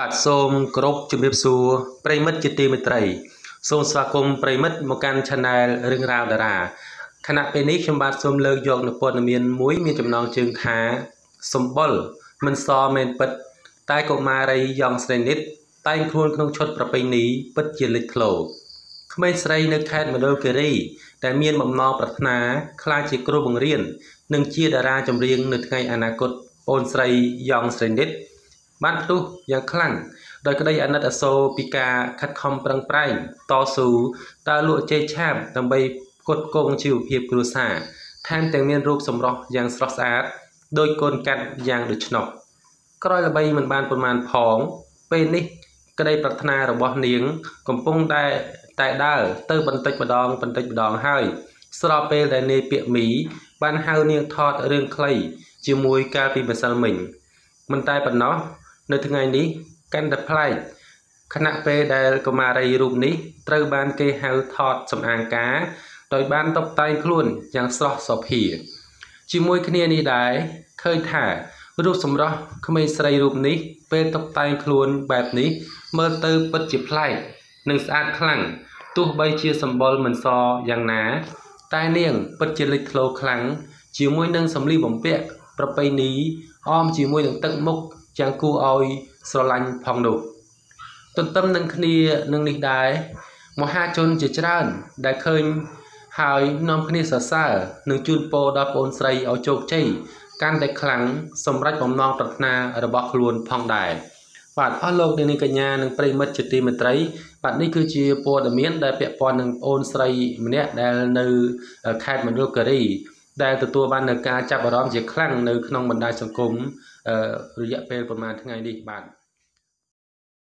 បាទសូមគោរពជំរាបសួរប្រិមិត្តជាទីមេត្រី សូមស្វាគមន៍ប្រិមិត្តមកកាន់ Channel រឿងរ៉ាវតារាខណៈពេលនេះខ្ញុំបាទសូមលើកយកនូវព័ត៌មានមួយមានចំណងជើងថាសម្បុរមិនសមែនពិត តែកុមារីយ៉ងស្រីនិត តែងខ្លួនក្នុងឈុតប្រពៃណីពិតជាលេចធ្លោក្មេងស្រីនៅខេត្តមណ្ឌលគិរីដែលមានបំណងប្រាថ្នាក្លាយជាគ្រូបង្រៀននិងជាតារាចម្រៀងនៅថ្ងៃអនាគតអូនស្រីយ៉ងស្រីនិត បានផ្ទុះយ៉ាងខ្លាំងដោយក្តីអាណិតអាសូរពីការខិតខំប្រឹងប្រែងតស៊ូតើលក់ចេកឆាបដើម្បីផ្គត់ផ្គង់ជីវភាពគ្រួសារថែមទាំងមានរូបសម្រស់យ៉ាងស្រស់ស្អាតដោយកូនកាត់យ៉ាងដូច្នោះក្រោយល្បីមិនបានប្រមាណផង ពេលនេះ ក្តីប្រាថ្នារបស់នាង កំពុងតែតែដើរទៅបន្តិចម្ដងបន្តិចម្ដងហើយ ស្របពេលដែលនាយពាក្យមី បានហៅនាងថតរឿងខ្លី ជាមួយកាលពីម្សិលមិញមិនតែប៉ុណ្ណោះ នៅថ្ងៃនេះកាន់តែប្លែកខណៈពេលដែលកុមារីរូបនេះត្រូវបានគេហៅថតសំអាងការ ដោយបានតុបតែងខ្លួនយ៉ាងស្រស់សោភាជាមួយគ្នានេះដែរឃើញថារូបសម្រស់ក្មេងស្រីរូបនេះពេលតុបតែងខ្លួនបែបនេះ មើលទៅពិតជាប្លែកនិងស្អាតខ្លាំងទោះបីជាសម្បុរមិនសយ៉ាងណា តែនាងពិតជាលេចធ្លោខ្លាំងជាមួយនឹងសម្លៀកបំពាក់ប្រពៃណីអមជាមួយនឹងទឹកមុខ យ៉ាងគួរឲ្យស្រឡាញ់ផងនោះទន្ទឹមនឹងគ្នានឹងនេះដែរមហាជនជាច្រើន ដែលឃើញហើយនាំគ្នាសរសើរនិងជូនពរដល់ប្អូនស្រីឲ្យជោគជ័យកាន់តែខ្លាំងសម្រាប់បំណងប្រាថ្នារបស់ខ្លួនផងដែរបាទអស់លោកនាងកញ្ញានិងប្រិមិត្តជាទីមេត្រី បាទនេះគឺជាព័ត៌មានដែលពាក់ព័ន្ធនឹងប្អូនស្រីម្នាក់ដែលនៅខេត្តមណ្ឌលគិរី ដែលទទួលបាននៅការចាប់អារម្មណ៍ជាខ្លាំងនៅក្នុងបណ្ដាញសង្គមរយៈពេលប្រហែលថ្ងៃនេះបាទ